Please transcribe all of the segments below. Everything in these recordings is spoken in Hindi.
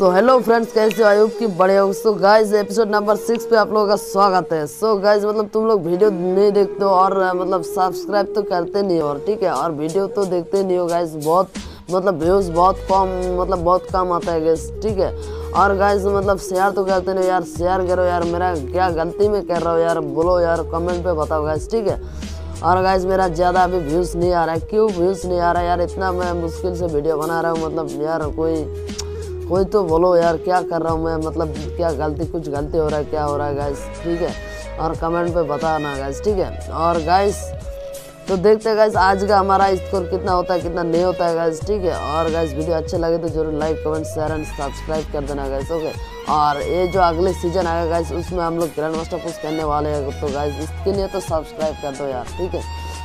सो हेलो फ्रेंड्स कैसे हो? होप कि बड़े so guys episode number six पे आप लोगों का स्वागत है। सो so, गाइस मतलब तुम लोग वीडियो नहीं देखते हो और मतलब सब्सक्राइब तो करते नहीं हो और ठीक है? और वीडियो तो देखते नहीं हो गाइस बहुत मतलब व्यूज़ बहुत कम मतलब बहुत कम आता है गैस ठीक है? और गाइस मतलब शेयर तो करते नहीं यार शेयर करो यार मेरा क्या गलती में कर रहा हो यार बोलो यार कमेंट पे बताओ गाइस ठीक है? और गाइज़ मेरा ज़्यादा अभी व्यूज़ नहीं आ रहा है। क्यों व्यूज़ नहीं आ रहा यार? इतना मैं मुश्किल से वीडियो बना रहा हूँ मतलब यार कोई कोई तो बोलो यार, क्या कर रहा हूँ मैं? मतलब क्या गलती, कुछ गलती हो रहा है, क्या हो रहा है गाइस ठीक है? और कमेंट पे बताना गाइस ठीक है? और गाइस तो देखते हैं गाइस आज का हमारा स्कोर कितना होता है, कितना नहीं होता है गाइस ठीक है? और गाइस वीडियो अच्छे लगे तो ज़रूर like comment share and subscribe कर देना गाइस ओके और ये जो अगले सीज़न आएगा गाइस उसमें हम लोग ग्रैंड मास्टर पुश करने वाले हैं तो गाइस इसके लिए तो सब्सक्राइब कर दो यार, ठीक है?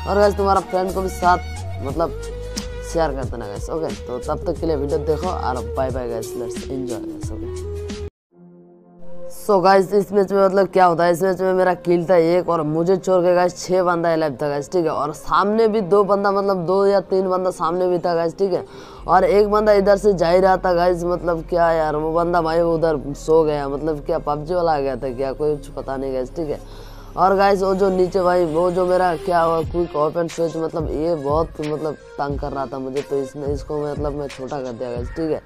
और गाइस तुम्हारा फ्रेंड को भी साथ मतलब शेयर कर देना गाइस ओके तो तब तक के लिए वीडियो देखो और bye bye guys let's enjoy guys okay so guys इस मैच में मतलब क्या होता है? इस मैच में मेरा किल था एक और मुझे छोड़ के गाइस छः बंदा अलाइव था गाइस ठीक है? और सामने भी दो बंदा मतलब दो या तीन बंदा सामने भी था गाइस ठीक है? और एक बंदा इधर से जा ही रहा था गाइस मतलब क्या यार, वो बंदा भाई उधर सो गया मतलब क्या, पबजी वाला आ गया था क्या? कोई कुछ पता नहीं गाइस ठीक है? और गाइस वो जो नीचे भाई, वो जो मेरा क्या हुआ क्विक ओपन स्विच मतलब ये बहुत मतलब तंग कर रहा था मुझे तो इसने, इसको मतलब मैं छोटा कर दिया गाइस ठीक है?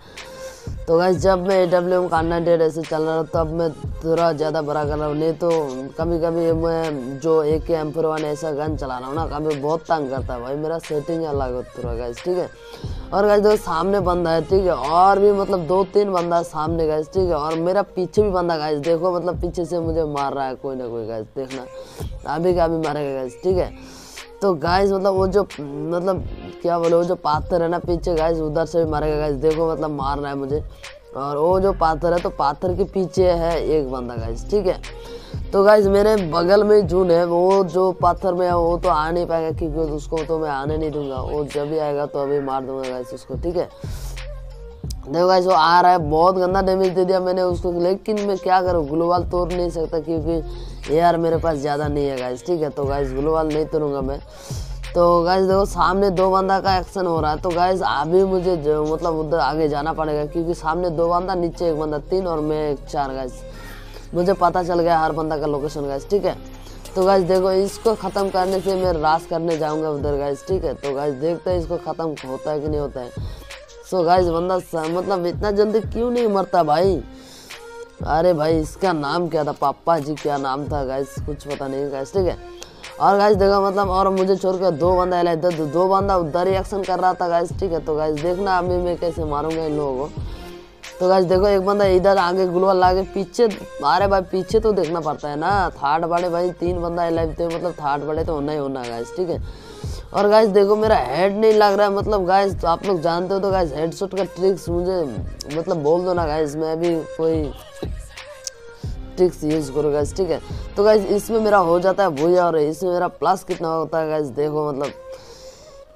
तो गाइस जब मैं ए डब्ल्यू एम का अनडेड ऐसे चल रहा था, तब मैं थोड़ा ज़्यादा बड़ा कर रहा हूँ, नहीं तो कभी कभी मैं जो A K M four one ऐसा गन चला रहा हूँ ना, कभी बहुत तंग करता है भाई, मेरा सेटिंग अलग है थोड़ा गाइस ठीक है? और गाइस देखो, सामने बंदा है, ठीक है? और भी मतलब दो तीन बंदा है सामने गाइस ठीक है? और मेरा पीछे भी बंदा गाइस देखो मतलब पीछे से मुझे मार रहा है कोई ना कोई गाइस देखना। अभी का अभी मारेगा गाइस ठीक है? तो गाइस मतलब वो जो मतलब क्या बोले, वो जो पाथर है ना पीछे गाइस उधर से भी मारेगा गाइस देखो मतलब मार रहा है मुझे। और वो जो पाथर है तो पाथर के पीछे है एक बंदा गाइस ठीक है? तो गाइज़ मेरे बगल में जून है, वो जो पाथर में है, वो तो आ नहीं पाएगा, क्योंकि उसको तो मैं आने नहीं दूँगा। वो जब भी आएगा तो अभी मार दूँगा गाइस उसको, ठीक है? देखो गाइस वो आ रहा है, बहुत गंदा डैमेज दे दिया मैंने उसको, लेकिन मैं क्या करूँ? ग्लोवाल तोड़ नहीं सकता, क्योंकि यार मेरे पास ज़्यादा नहीं है गाइस ठीक है? तो गाइस ग्लोवाल नहीं तोड़ूँगा मैं। तो गाइस देखो, सामने दो बंदा का एक्शन हो रहा है तो गाइस अभी मुझे मतलब उधर आगे जाना पड़ेगा, क्योंकि सामने दो बंदा, नीचे एक बंदा, तीन और मैं एक चार गाइस मुझे पता चल गया हर बंदा का लोकेशन गाइस ठीक है? तो गाइस देखो इसको ख़त्म करने से मैं रास करने जाऊँगा उधर गाइस ठीक है? तो गाइस देखते हैं इसको ख़त्म होता है कि नहीं होता है। सो गाइस बंदा मतलब इतना जल्दी क्यों नहीं मरता भाई? अरे भाई इसका नाम क्या था? पापा जी क्या नाम था गाइस कुछ पता नहीं गाइस ठीक है? और गाइस देखो मतलब और मुझे छोड़ कर दो बंदा था दो, बंदा उधर ही एक्शन कर रहा था गाइस ठीक है? तो गाइस देखना अभी मैं कैसे मारूँगा इन लोगों को। तो गाइस देखो, एक बंदा इधर आगे ग्लोअल लागे, पीछे अरे भाई, पीछे तो देखना पड़ता है ना। थर्ड बड़े भाई, तीन बंदा अलाइव थे मतलब थर्ड बड़े तो होना ही होना गाइस ठीक है? और गाइस देखो, मेरा हेड नहीं लग रहा है मतलब गाइस तो आप लोग जानते हो तो गाइस हेडशॉट का ट्रिक्स मुझे मतलब बोल दो ना गाइस मैं भी कोई ट्रिक्स यूज़ करो गाइस ठीक है? तो गाइस इसमें मेरा हो जाता है भूया, और इसमें मेरा प्लस कितना होता है गाइस देखो मतलब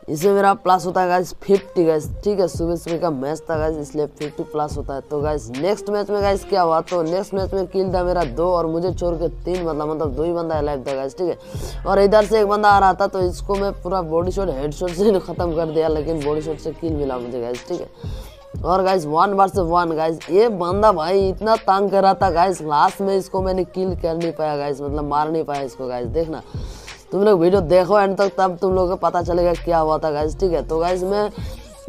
इसमें मेरा प्लस होता है गाइस फिफ्टी गाइस ठीक है, सुबह सुबह का मैच था गाइस इसलिए फिफ्टी प्लस होता है. तो गाइस नेक्स्ट मैच में गाइस क्या हुआ? तो नेक्स्ट मैच में किल था मेरा दो और मुझे छोड़ के तीन मतलब मतलब दो ही बंदा अलाइव था गाइस ठीक है? और इधर से एक बंदा आ रहा था तो इसको मैं पूरा बॉडी शॉट हेड शॉट से खत्म कर दिया, लेकिन बॉडी शॉट से किल मिला मुझे गाइस ठीक है? और guys one versus one guys ये बंदा भाई इतना तंग कर रहा था गाइस लास्ट में इसको मैंने किल कर नहीं पाया गाइस मतलब मार नहीं पाया इसको गाइस देखना. तुम लोग वीडियो देखो एंड तक, तब तुम लोग को पता चलेगा क्या हुआ था गाइस ठीक है? तो गाइज़ मैं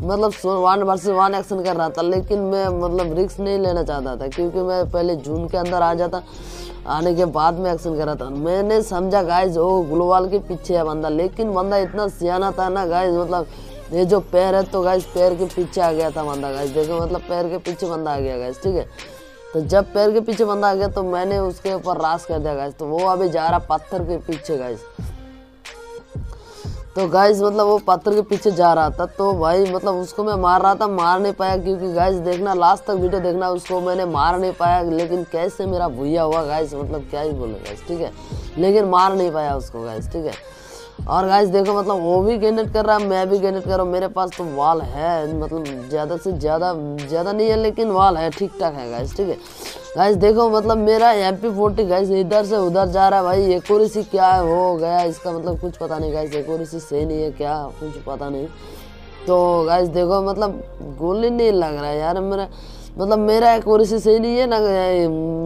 मतलब वन वर्सेस वन एक्शन कर रहा था, लेकिन मैं मतलब रिक्स नहीं लेना चाहता था, क्योंकि मैं पहले जून के अंदर आ जाता, आने के बाद में एक्शन कर रहा था। मैंने समझा गाइस वो ग्लोवाल के पीछे है बंदा, लेकिन बंदा इतना सियाना था ना गाइस मतलब ये जो पैर है तो गाइस पैर के पीछे आ गया था बंदा गाइस देखो मतलब पैर के पीछे बंदा आ गया गाइस ठीक है? तो जब पैर के पीछे बंदा आ गया तो मैंने उसके ऊपर रास कर दिया गाइस तो वो अभी जा रहा पत्थर के पीछे गाइस तो गाइस मतलब वो पत्थर के पीछे जा रहा था तो भाई मतलब उसको मैं मार रहा था, मार नहीं पाया, क्योंकि गाइस देखना लास्ट तक वीडियो देखना, उसको मैंने मार नहीं पाया, लेकिन कैसे मेरा भूया हुआ गाइस मतलब क्या ही बोले गाइस ठीक है? लेकिन मार नहीं पाया उसको गाइस ठीक है? और गाइस देखो मतलब वो भी गेनेट कर रहा है, मैं भी गेनेट कर रहा हूँ। मेरे पास तो वाल है मतलब ज़्यादा से ज़्यादा ज़्यादा नहीं है, लेकिन वाल है ठीक ठाक है गाइस ठीक है? गाइस देखो मतलब मेरा एम पी फोर्टी गाइस इधर से उधर जा रहा है भाई एक्यूरेसी क्या है हो गया, इसका मतलब कुछ पता नहीं गाइस एक्यूरेसी सही नहीं है क्या, कुछ पता नहीं। तो गाइस देखो मतलब गोली नहीं लग रहा है यार मेरा। मतलब मेरा एक्यूरेसी सही नहीं है ना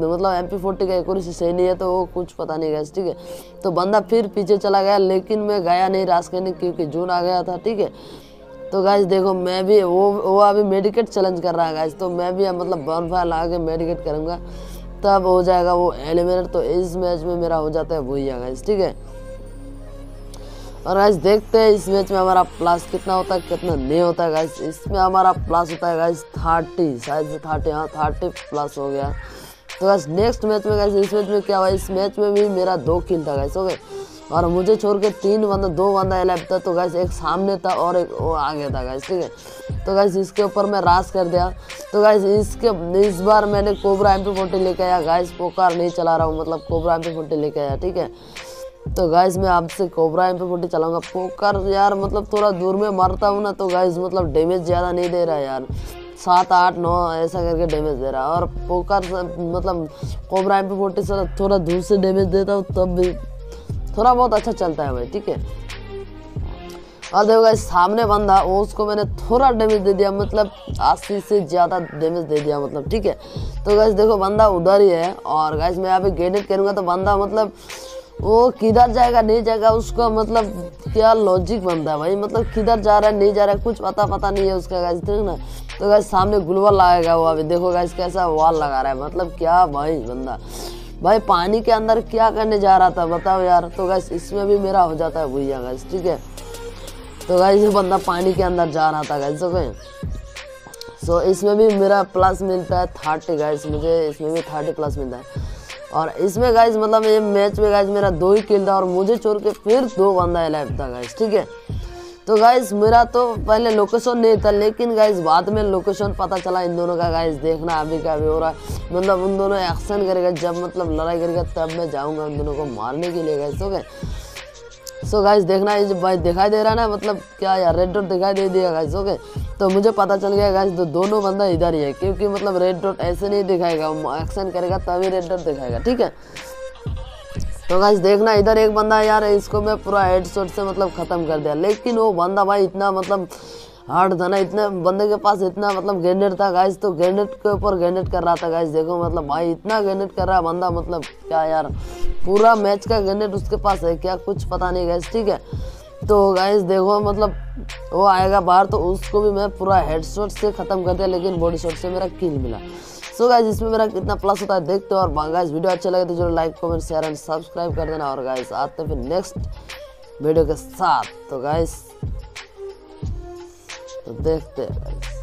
मतलब एम पी फोर्टी का एक्यूरेसी सही नहीं है तो वो कुछ पता नहीं गैस ठीक है? तो बंदा फिर पीछे चला गया, लेकिन मैं गया नहीं रास करने क्योंकि जून आ गया था, ठीक है? तो गाइज़ देखो, मैं भी, वो वो अभी मेडिकेट चैलेंज कर रहा है गाइज़ तो मैं भी मतलब बर्न फायर लगा के मेडिकेट करूँगा, तब हो जाएगा वो एलिमिनेट तो इस मैच में मेरा हो जाता है, वही गाइज़ ठीक है? और गाइस देखते हैं इस मैच में हमारा प्लस कितना होता है, कितना नहीं होता है गाइस इसमें हमारा प्लस होता है गाइस थर्टी शायद थर्टी हाँ थर्टी प्लस हो गया। तो गाइस नेक्स्ट मैच में गाइस इस मैच में क्या हुआ? इस मैच में भी मेरा दो किल था गाइस ओके और मुझे छोड़ के तीन बंदा, दो बंदा एलेव था तो गाइस एक सामने था और एक वो आगे था गाइस ठीक है? तो गाइस इसके ऊपर मैं रास कर दिया। तो गाइस इसके, इस बार मैंने कोबरा एम पी फोर्टी लेके आया। गाइस पोकार नहीं चला रहा हूँ मतलब कोबरा एम पी फोर्टी लेके आया, ठीक है? तो गाइस मैं आपसे कोबरा एम फोर्टी चलाऊँगा। पोकर यार मतलब थोड़ा दूर में मारता हूँ ना तो गाइस मतलब डैमेज ज़्यादा नहीं दे रहा यार। सात, आठ, नौ, ऐसा करके डैमेज दे रहा है। और पोकर मतलब कोबरा एम फोर्टी से थोड़ा दूर से डैमेज देता हूँ, तब भी थोड़ा बहुत अच्छा चलता है भाई, ठीक है? और देखो गाइस सामने बंदा वो उसको मैंने थोड़ा डैमेज दे दिया मतलब अस्सी से ज़्यादा डैमेज दे दिया मतलब ठीक है? तो गाइस देखो, बंदा उधर ही है। और गाइस मैं यहाँ पे ग्रेनेड करूँगा तो बंदा मतलब वो किधर जाएगा, नहीं जाएगा, उसका मतलब क्या लॉजिक बनता है भाई? मतलब किधर जा रहा है, नहीं जा रहा है, कुछ पता पता नहीं है उसका गैस ठीक ना? तो गैस सामने गुलवल लगाएगा वो अभी। देखो गैस कैसा वॉल लगा रहा है। मतलब क्या भाई बंदा? भाई, पानी के अंदर क्या करने जा रहा था, बताओ यार। तो गैस इसमें भी मेरा हो जाता है भैया गैस ठीक है? तो गैस ये बंदा पानी के अंदर जा रहा था गैस ओके सो इसमें भी मेरा प्लस मिलता है थर्टी गैस मुझे इसमें भी थर्टी प्लस मिलता है। और इसमें गाइज़ मतलब ये मैच में गाइज़ मेरा दो ही किल था और मुझे छोड़ के फिर दो बंदा अलाइव था गाइज़ ठीक है? तो गाइज़ मेरा तो पहले लोकेशन नहीं था, लेकिन गाइज़ बाद में लोकेशन पता चला इन दोनों का गाइज़ देखना अभी का अभी हो रहा है। मतलब उन दोनों एक्शन करेगा, जब मतलब लड़ाई करेगा, तब मैं जाऊँगा उन दोनों को मारने के लिए guys okay so so guys देखना ये भाई दिखाई दे रहा ना मतलब क्या यार रेड डॉट दिखाई दे दिया गाइस ओके तो मुझे पता चल गया गाइस तो दोनों बंदा इधर ही है, क्योंकि मतलब रेड डॉट ऐसे नहीं दिखाएगा एक्शन करेगा, तभी रेड डॉट दिखाएगा, ठीक है? तो गाइस देखना, इधर एक बंदा यार, इसको मैं पूरा हेड से मतलब खत्म कर दिया। लेकिन वो बंदा भाई इतना मतलब हार्ड था ना, इतने बंदे के पास इतना मतलब ग्रेनेड था गाइस तो ग्रेनेड के ऊपर ग्रेनेड कर रहा था गाइस देखो मतलब भाई, इतना ग्रेनेड कर रहा है बंदा मतलब क्या यार, पूरा मैच का ग्रेनेड उसके पास है, क्या कुछ पता नहीं गाइस ठीक है? तो गाइस देखो मतलब वो आएगा बाहर तो उसको भी मैं पूरा हेड शॉट से ख़त्म कर दिया, लेकिन बॉडी शॉट से मेरा किल मिला। सो so गाइज़ इसमें मेरा कितना प्लस होता है, देखते हो, और गाइज़ वीडियो अच्छा लगे तो ज़रूर like comment share and subscribe कर देना, और गाइज़ आते फिर नेक्स्ट वीडियो के साथ। तो गाइज़ तो देखते हैं